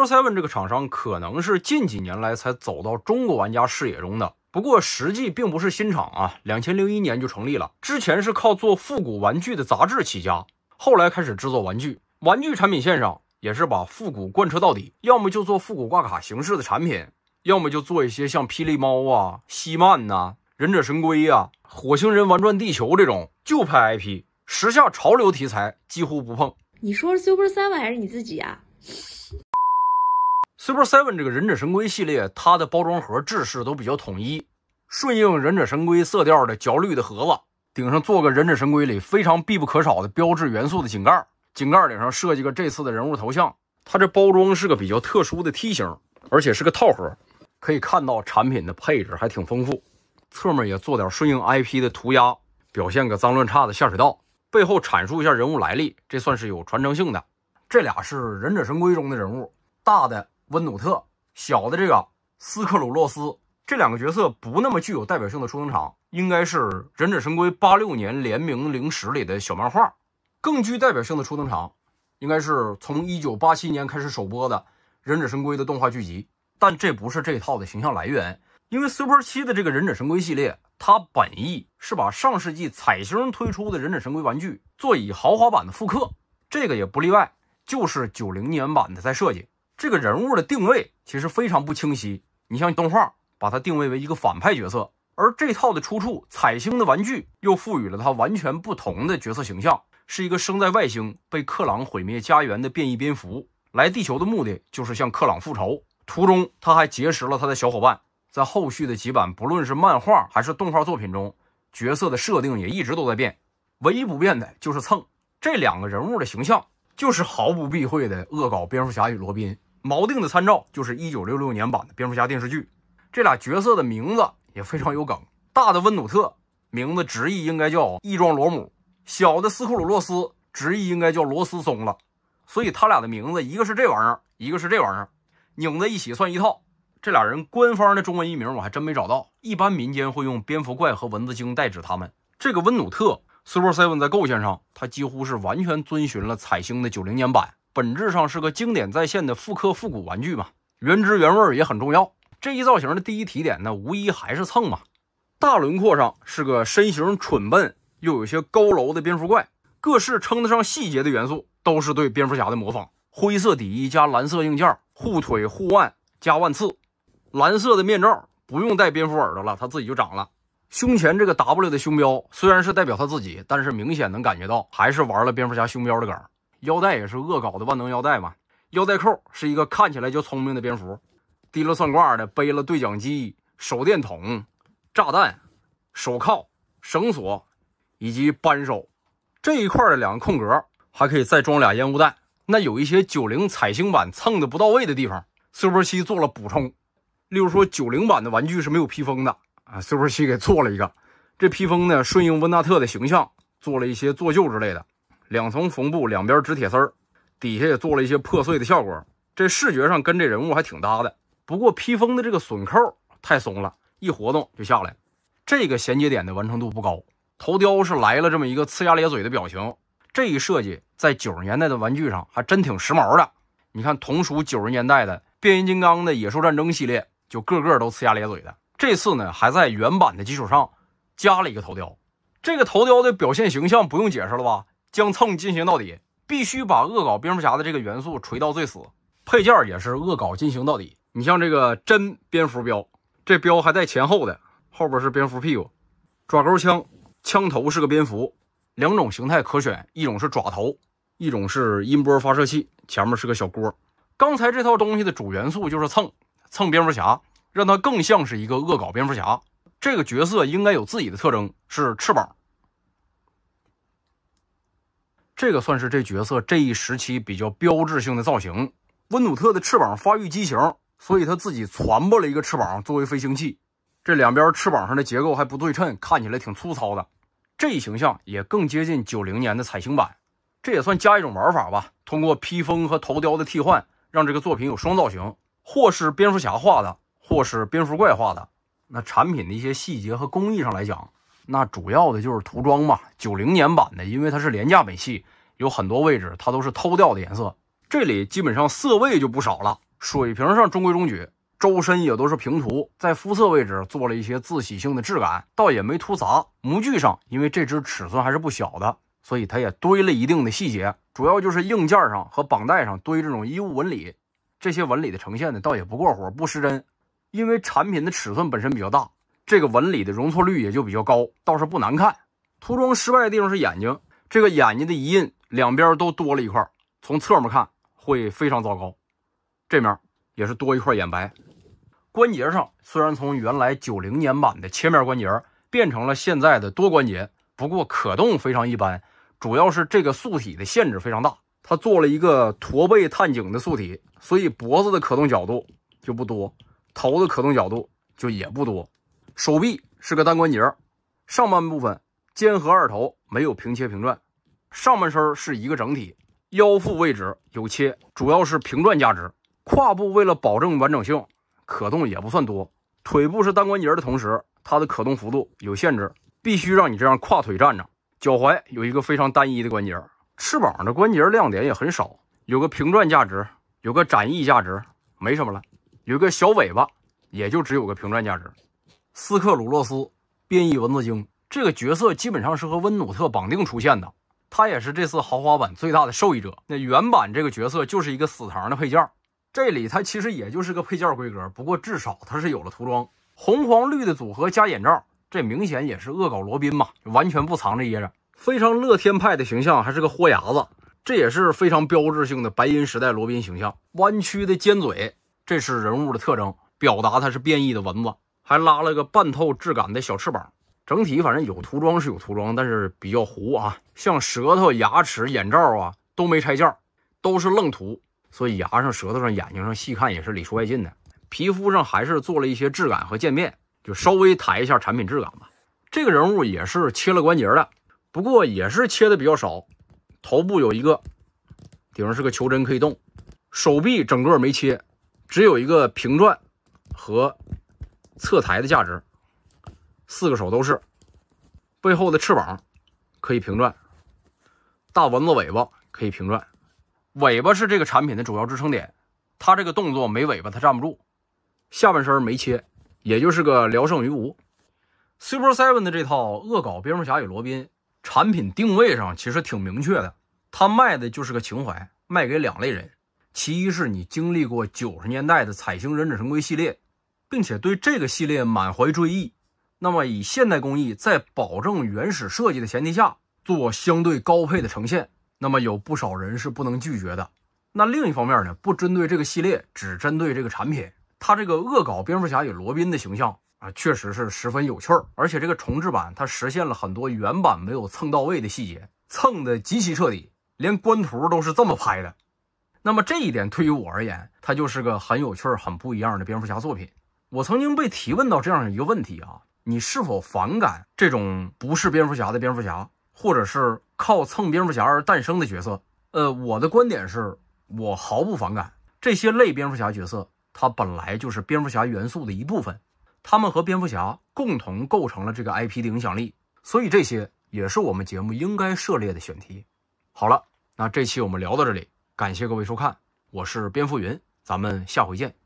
Super Seven 这个厂商可能是近几年来才走到中国玩家视野中的，不过实际并不是新厂啊，两千零一年就成立了，之前是靠做复古玩具的杂志起家，后来开始制作玩具，玩具产品线上也是把复古贯彻到底，要么就做复古挂卡形式的产品，要么就做一些像霹雳猫啊、西曼呐、忍者神龟呀、火星人玩转地球这种旧派 IP，时下潮流题材几乎不碰。你说是 Super Seven 还是你自己啊？Super Seven 这个忍者神龟系列，它的包装盒制式都比较统一，顺应忍者神龟色调的焦绿的盒子，顶上做个忍者神龟里非常必不可少的标志元素的井盖，井盖顶上设计个这次的人物头像。它这包装是个比较特殊的梯形，而且是个套盒，可以看到产品的配置还挺丰富。侧面也做点顺应 IP 的涂鸦，表现个脏乱差的下水道，背后阐述一下人物来历，这算是有传承性的。这俩是忍者神龟中的人物，大的温努特，小的这个斯克鲁洛斯，这两个角色不那么具有代表性的出登场，应该是忍者神龟八六年联名零食里的小漫画。更具代表性的出登场，应该是从一九八七年开始首播的忍者神龟的动画剧集，但这不是这套的形象来源，因为 Super 七的这个忍者神龟系列，它本意是把上世纪彩星推出的忍者神龟玩具座椅豪华版的复刻，这个也不例外，就是九零年版的在设计。这个人物的定位其实非常不清晰。你像动画把它定位为一个反派角色，而这套的出处彩星的玩具又赋予了它完全不同的角色形象，是一个生在外星被克朗毁灭家园的变异蝙蝠。来地球的目的就是向克朗复仇，途中他还结识了他的小伙伴。在后续的几版，不论是漫画还是动画作品中，角色的设定也一直都在变，唯一不变的就是蹭。这两个人物的形象就是毫不避讳的恶搞蝙蝠侠与罗宾。锚定的参照就是1966年版的蝙蝠侠电视剧，这俩角色的名字也非常有梗。大的温努特名字直译应该叫异状罗姆，小的斯库鲁洛斯直译应该叫罗斯松了。所以他俩的名字一个是这玩意儿，一个是这玩意儿，拧在一起算一套。这俩人官方的中文译名我还真没找到，一般民间会用蝙蝠怪和蚊子精代指他们。这个温努特 Super Seven 在构建上，它几乎是完全遵循了彩星的90年版。本质上是个经典再现的复刻复古玩具嘛，原汁原味也很重要。这一造型的第一提点呢，无疑还是蹭嘛。大轮廓上是个身形蠢笨又有些佝偻的蝙蝠怪，各式称得上细节的元素都是对蝙蝠侠的模仿。灰色底衣加蓝色硬件，护腿护腕加腕刺，蓝色的面罩不用戴蝙蝠耳朵了，它自己就长了。胸前这个 W 的胸标虽然是代表他自己，但是明显能感觉到还是玩了蝙蝠侠胸标的梗。腰带也是恶搞的万能腰带嘛，腰带扣是一个看起来就聪明的蝙蝠，提了算卦的，背了对讲机、手电筒、炸弹、手铐、绳索以及扳手这一块的两个空格，还可以再装俩烟雾弹。那有一些九零彩星版蹭的不到位的地方，Super 七做了补充。例如说九零版的玩具是没有披风的啊，Super 七给做了一个。这披风呢，顺应温纳特的形象，做了一些做旧之类的。两层缝布，两边直铁丝儿，底下也做了一些破碎的效果，这视觉上跟这人物还挺搭的。不过披风的这个榫扣太松了，一活动就下来，这个衔接点的完成度不高。头雕是来了这么一个呲牙咧嘴的表情，这一设计在九十年代的玩具上还真挺时髦的。你看，同属九十年代的变形金刚的野兽战争系列，就个个都呲牙咧嘴的。这次呢，还在原版的基础上加了一个头雕。这个头雕的表现形象不用解释了吧？将蹭进行到底，必须把恶搞蝙蝠侠的这个元素锤到最死。配件也是恶搞进行到底。你像这个真蝙蝠标，这标还带前后的，后边是蝙蝠屁股，爪钩枪，枪头是个蝙蝠，两种形态可选，一种是爪头，一种是音波发射器，前面是个小锅。刚才这套东西的主元素就是蹭蹭蝙蝠侠，让它更像是一个恶搞蝙蝠侠。这个角色应该有自己的特征，是翅膀。这个算是这角色这一时期比较标志性的造型。温努特的翅膀发育畸形，所以他自己传播了一个翅膀作为飞行器。这两边翅膀上的结构还不对称，看起来挺粗糙的。这一形象也更接近九零年的彩星版。这也算加一种玩法吧，通过披风和头雕的替换，让这个作品有双造型，或是蝙蝠侠画的，或是蝙蝠怪画的。那产品的一些细节和工艺上来讲，那主要的就是涂装嘛。九零年版的，因为它是廉价美系，有很多位置它都是偷掉的颜色。这里基本上色位就不少了，水平上中规中矩，周身也都是平涂，在肤色位置做了一些自洗性的质感，倒也没涂杂。模具上，因为这只尺寸还是不小的，所以它也堆了一定的细节，主要就是硬件上和绑带上堆这种衣物纹理。这些纹理的呈现呢，倒也不过火，不失真。因为产品的尺寸本身比较大，这个纹理的容错率也就比较高，倒是不难看。涂装失败的地方是眼睛，这个眼睛的一印两边都多了一块，从侧面看会非常糟糕。这面也是多一块眼白。关节上虽然从原来九零年版的切面关节变成了现在的多关节，不过可动非常一般，主要是这个塑体的限制非常大。它做了一个驼背探颈的塑体，所以脖子的可动角度就不多，头的可动角度就也不多。手臂是个单关节，上半部分肩和二头没有平切平转，上半身是一个整体，腰腹位置有切，主要是平转价值。胯部为了保证完整性，可动也不算多。腿部是单关节的同时，它的可动幅度有限制，必须让你这样跨腿站着。脚踝有一个非常单一的关节。翅膀的关节亮点也很少，有个平转价值，有个展翼价值，没什么了。有个小尾巴，也就只有个平转价值。斯克鲁洛斯变异蚊子精这个角色基本上是和温努特绑定出现的，他也是这次豪华版最大的受益者。那原版这个角色就是一个死堂的配件，这里它其实也就是个配件规格，不过至少它是有了涂装，红黄绿的组合加眼罩，这明显也是恶搞罗宾嘛，完全不藏着掖着。非常乐天派的形象，还是个豁牙子，这也是非常标志性的白银时代罗宾形象。弯曲的尖嘴，这是人物的特征，表达它是变异的蚊子。还拉了个半透质感的小翅膀，整体反正有涂装是有涂装，但是比较糊啊。像舌头、牙齿、眼罩啊都没拆件，都是愣涂，所以牙上、舌头上、眼睛上细看也是里出外进的。皮肤上还是做了一些质感和渐变，就稍微抬一下产品质感吧。这个人物也是切了关节的。不过也是切的比较少，头部有一个，顶上是个球针可以动，手臂整个没切，只有一个平转和侧抬的价值，四个手都是，背后的翅膀可以平转，大蚊子尾巴可以平转，尾巴是这个产品的主要支撑点，它这个动作没尾巴它站不住，下半身没切，也就是个聊胜于无。Super Seven 的这套恶搞蝙蝠侠与罗宾。产品定位上其实挺明确的，它卖的就是个情怀，卖给两类人。其一是你经历过九十年代的彩星忍者神龟系列，并且对这个系列满怀追忆，那么以现代工艺在保证原始设计的前提下做相对高配的呈现，那么有不少人是不能拒绝的。那另一方面呢，不针对这个系列，只针对这个产品，它这个恶搞蝙蝠侠与罗宾的形象。啊，确实是十分有趣儿，而且这个重置版它实现了很多原版没有蹭到位的细节，蹭的极其彻底，连官图都是这么拍的。那么这一点对于我而言，它就是个很有趣儿、很不一样的蝙蝠侠作品。我曾经被提问到这样一个问题啊，你是否反感这种不是蝙蝠侠的蝙蝠侠，或者是靠蹭蝙蝠侠而诞生的角色？呃，我的观点是我毫不反感这些类蝙蝠侠角色，它本来就是蝙蝠侠元素的一部分。他们和蝙蝠侠共同构成了这个 IP 的影响力，所以这些也是我们节目应该涉猎的选题。好了，那这期我们聊到这里，感谢各位收看，我是蝙蝠云，咱们下回见。